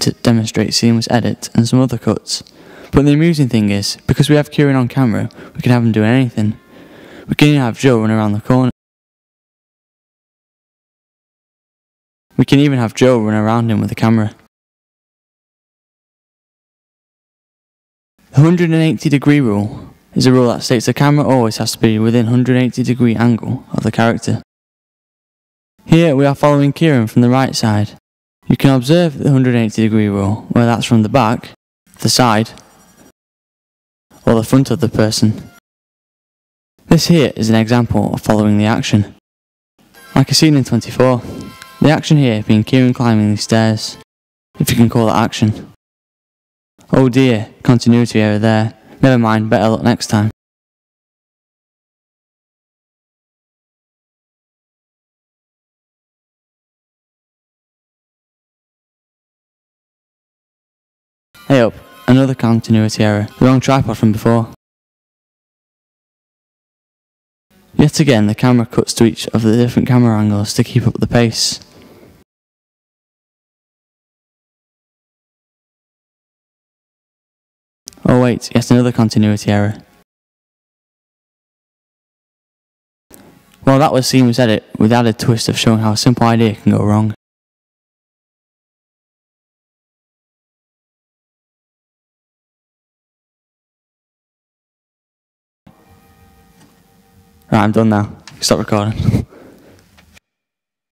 to demonstrate seamless edits and some other cuts. But the amusing thing is, because we have Kieran on camera, we can have him doing anything. We can even have Joe run around the corner. We can even have Joe run around him with the camera. The 180 degree rule is a rule that states the camera always has to be within 180 degree angle of the character. Here we are following Kieran from the right side. You can observe the 180 degree rule, whether that's from the back, the side, or the front of the person. This here is an example of following the action. Like a scene in 24. The action here being Kieran climbing these stairs, if you can call it action. Oh dear, continuity error there. Never mind, better luck next time. Hey up, another continuity error. Wrong tripod from before. Yet again, the camera cuts to each of the different camera angles to keep up the pace. Oh wait, yet another continuity error. Well, that was seamless edit with added twist of showing how a simple idea can go wrong. Right, I'm done now. Stop recording.